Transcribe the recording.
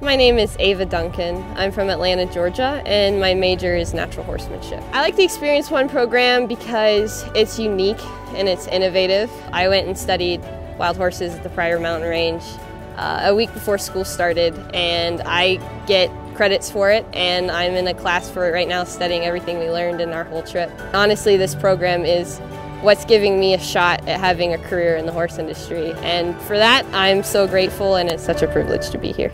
My name is Ava Duncan. I'm from Atlanta, Georgia, and my major is natural horsemanship. I like the Experience One program because it's unique and it's innovative. I went and studied wild horses at the Pryor Mountain Range uh, a week before school started, and I get credits for it, and I'm in a class for it right now studying everything we learned in our whole trip. Honestly, this program is what's giving me a shot at having a career in the horse industry, and for that, I'm so grateful, and it's such a privilege to be here.